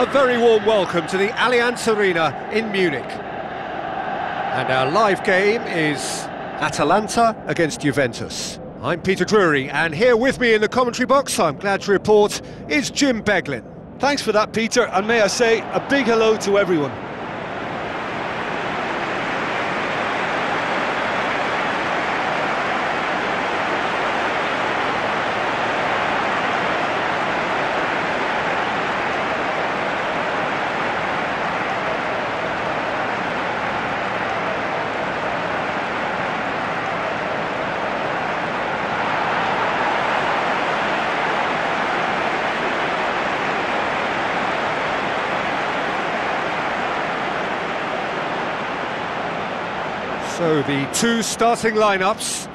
A very warm welcome to the Allianz Arena in Munich. And our live game is Atalanta against Juventus. I'm Peter Drury, and here with me in the commentary box, I'm glad to report, is Jim Beglin. Thanks for that, Peter, and may I say a big hello to everyone. So the two starting lineups.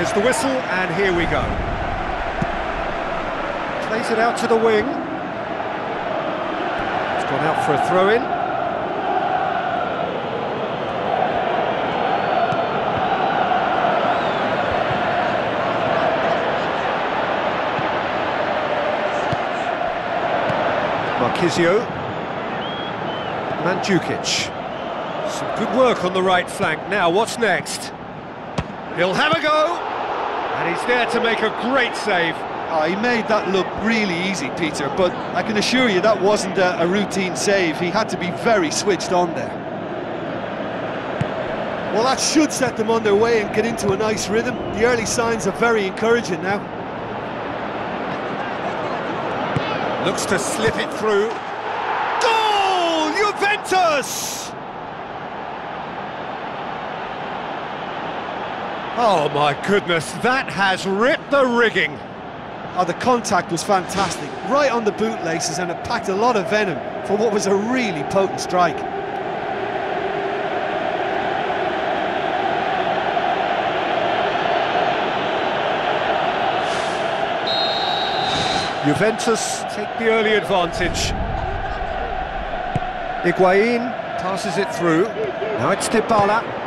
There's the whistle, and here we go. Plays it out to the wing. It's gone out for a throw-in. Marchisio. Mandzukic. Some good work on the right flank. Now, what's next? He'll have a go, and he's there to make a great save. Oh, he made that look really easy, Peter, but I can assure you that wasn't a, a routine save. He had to be very switched on there. Well, that should set them on their way and get into a nice rhythm. The early signs are very encouraging now. Looks to slip it through. Goal! Juventus! Oh my goodness, that has ripped the rigging. Oh, the contact was fantastic, right on the bootlaces, and it packed a lot of venom for what was a really potent strike. Juventus take the early advantage. Higuain passes it through. Now it's Dybala.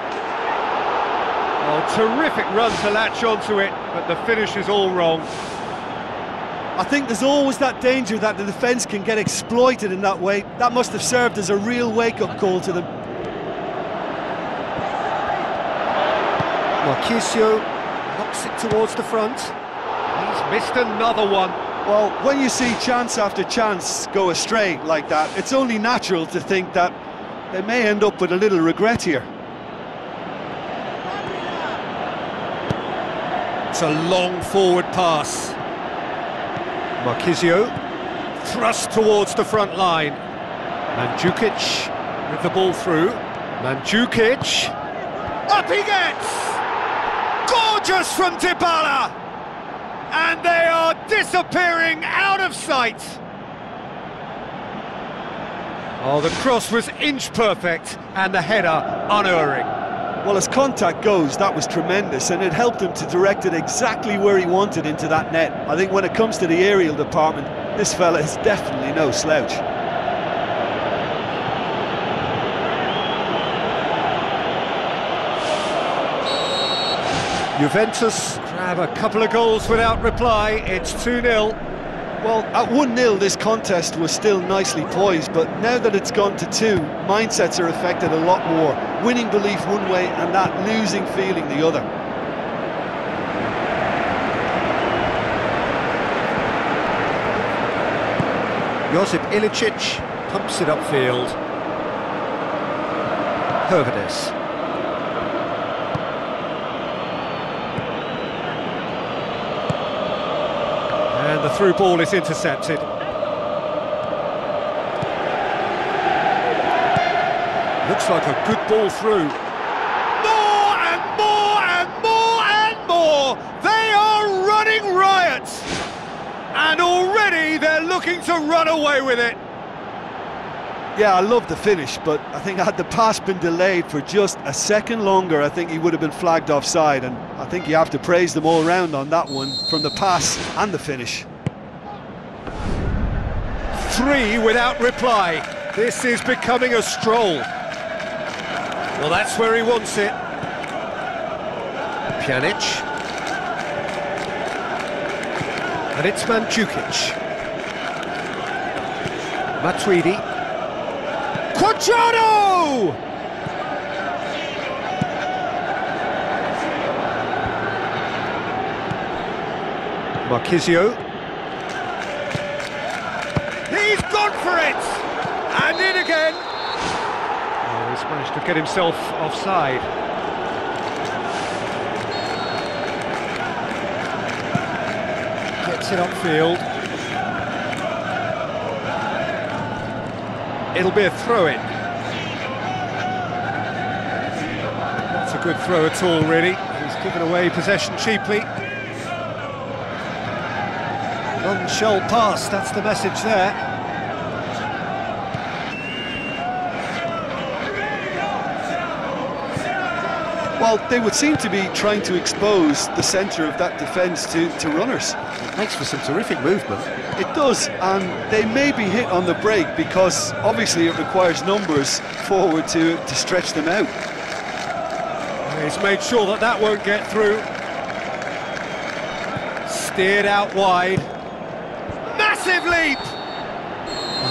Oh, terrific run to latch onto it, but the finish is all wrong. I think there's always that danger that the defence can get exploited in that way. That must have served as a real wake-up call to them. Marchisio knocks it towards the front. He's missed another one. Well, when you see chance after chance go astray like that, it's only natural to think that they may end up with a little regret here. It's a long forward pass. Marchisio thrust towards the front line. Mandzukic with the ball through. Mandzukic. Up he gets! Gorgeous from Dybala! And they are disappearing out of sight. Oh, the cross was inch perfect and the header unerring. Well, as contact goes, that was tremendous, and it helped him to direct it exactly where he wanted into that net. I think when it comes to the aerial department, this fella is definitely no slouch. Juventus grab a couple of goals without reply. It's 2-0. Well, at 1-0 this contest was still nicely poised, but now that it's gone to two, mindsets are affected a lot more. Winning belief one way and that losing feeling the other. Josip Ilicic pumps it upfield. Höwedes. through ball is intercepted. Looks like a good ball through. More and more and more and more! They are running riot! And already they're looking to run away with it. Yeah, I love the finish, but I think had the pass been delayed for just a second longer, I think he would have been flagged offside, and I think you have to praise them all round on that one, from the pass and the finish. Three without reply. This is becoming a stroll. Well, that's where he wants it. Pjanic. And it's Mandzukic. Matuidi. Cuadrado! Marchisio. For it! And in again! Oh, he's managed to get himself offside. Gets it upfield. It'll be a throw-in. Not a good throw at all, really. He's given away possession cheaply. Long shall pass, that's the message there. Well, they would seem to be trying to expose the centre of that defence to, to runners. It makes for some terrific movement. It does, and they may be hit on the break because obviously it requires numbers forward to, to stretch them out. He's made sure that that won't get through. Steered out wide. Massive leap!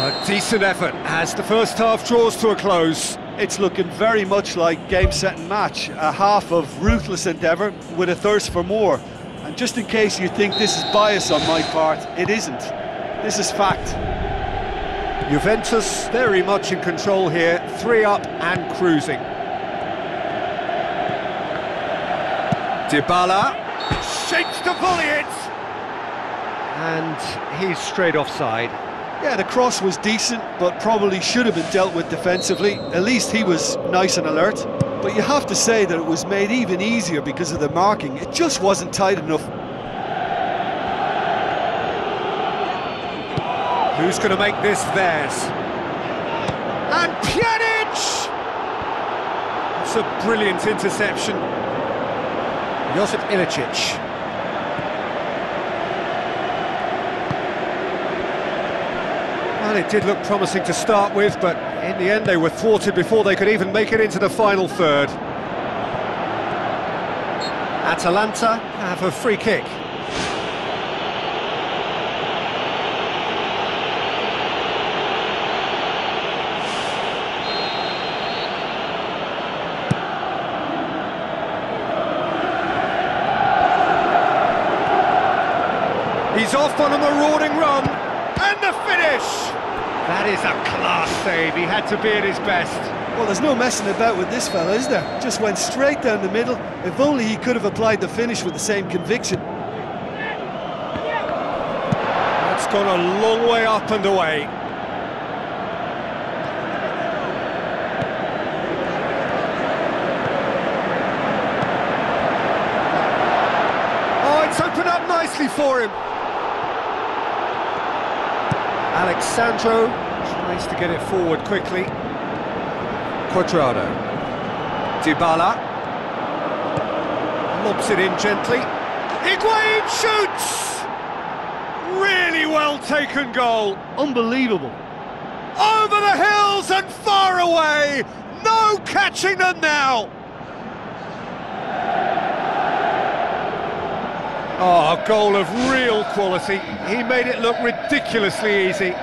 A decent effort as the first half draws to a close. It's looking very much like game, set and match, a half of ruthless endeavour with a thirst for more. And just in case you think this is bias on my part, it isn't. This is fact. Juventus very much in control here, three up and cruising. Dybala shakes to volley it! And he's straight offside. Yeah, the cross was decent, but probably should have been dealt with defensively. At least he was nice and alert. But you have to say that it was made even easier because of the marking. It just wasn't tight enough. Who's going to make this theirs? And Pjanic! It's a brilliant interception. Josip Ilicic. Well, it did look promising to start with, but in the end they were thwarted before they could even make it into the final third. Atalanta have a free kick. He's off on a marauding run, and the finish! That is a class save, he had to be at his best. Well, there's no messing about with this fella, is there? Just went straight down the middle. If only he could have applied the finish with the same conviction. That's gone a long way up and away. Oh, it's opened up nicely for him. Alex Sandro tries to get it forward quickly. Cuadrado. Dybala. Lobs it in gently. Higuain shoots! Really well taken goal. Unbelievable. Over the hills and far away. No catching them now. Oh, a goal of real quality. He made it look ridiculously easy.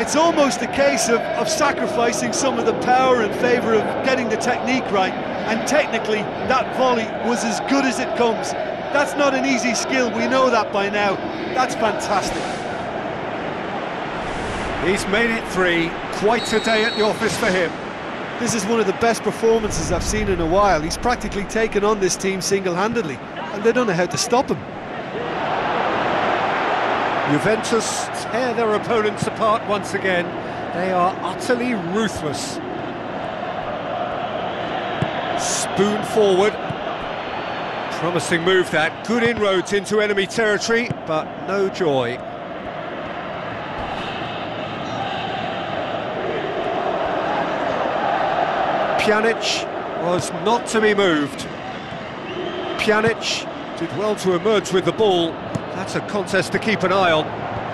It's almost a case of, of sacrificing some of the power in favour of getting the technique right. And technically, that volley was as good as it comes. That's not an easy skill, we know that by now. That's fantastic. He's made it three. Quite a day at the office for him. This is one of the best performances I've seen in a while. He's practically taken on this team single-handedly, and they don't know how to stop him. Juventus tear their opponents apart once again. They are utterly ruthless. Spoon forward. Promising move that. Good inroads into enemy territory, but no joy. Pjanic was not to be moved. Pjanic did well to emerge with the ball, that's a contest to keep an eye on.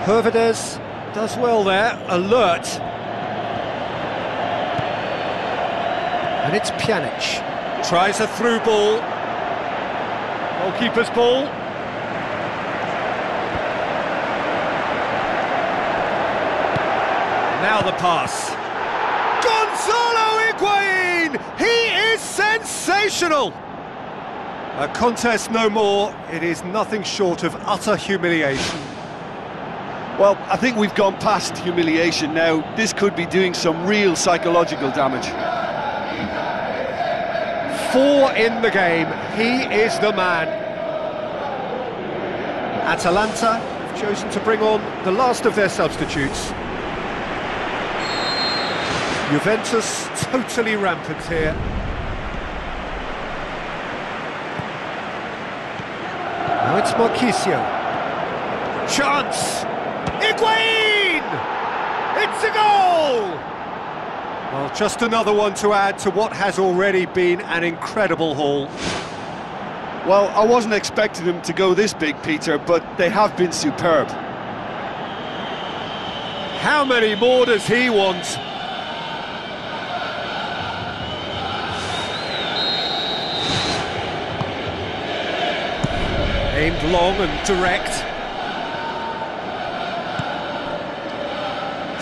Höwedes does well there, alert. And it's Pjanic. Tries a through ball. Goalkeeper's ball. Now the pass. Gonzalo Higuain! He is sensational! A contest no more. It is nothing short of utter humiliation. Well, I think we've gone past humiliation now. This could be doing some real psychological damage. Four in the game. He is the man. Atalanta have chosen to bring on the last of their substitutes. Juventus totally rampant here. Now it's Marchisio. Chance! Higuain! It's a goal! Well, just another one to add to what has already been an incredible haul. Well, I wasn't expecting them to go this big, Peter, but they have been superb. How many more does he want? Aimed long and direct.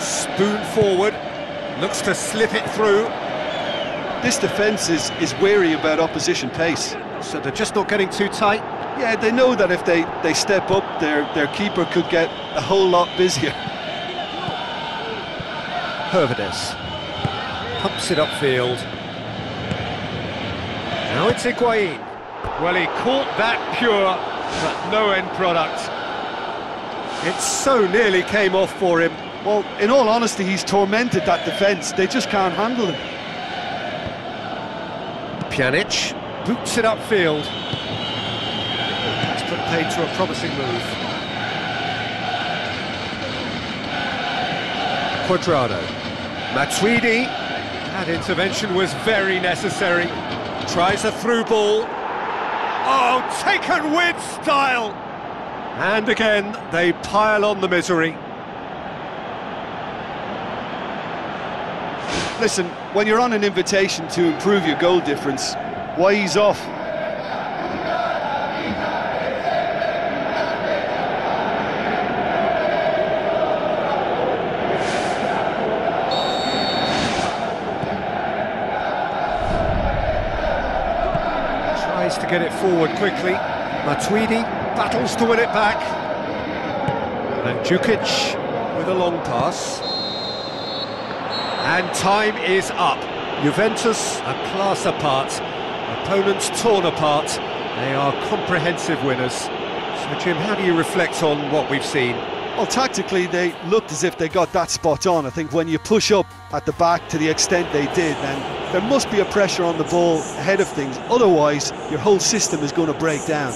Spoon forward, looks to slip it through. This defence is, is wary about opposition pace. So they're just not getting too tight. Yeah, they know that if they, they step up, their, their keeper could get a whole lot busier. Höwedes pumps it upfield. Now it's Higuain. Well, he caught that pure, but no end product. It so nearly came off for him. Well, in all honesty, he's tormented that defence. They just can't handle him. Pjanic boots it upfield. It's put paid to a promising move. Cuadrado. Matuidi. That intervention was very necessary. Tries a through ball. Oh, taken with style! And again, they pile on the misery. Listen, when you're on an invitation to improve your goal difference, why ease off? Tries to get it forward quickly. Matuidi battles to win it back. And Djukic with a long pass. And time is up. Juventus a class apart. Opponents torn apart. They are comprehensive winners. So, Jim, how do you reflect on what we've seen? Well, tactically, they looked as if they got that spot on. I think when you push up at the back to the extent they did, then there must be a pressure on the ball ahead of things. Otherwise, your whole system is going to break down.